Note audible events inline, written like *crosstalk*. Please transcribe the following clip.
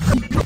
Thank *laughs* you.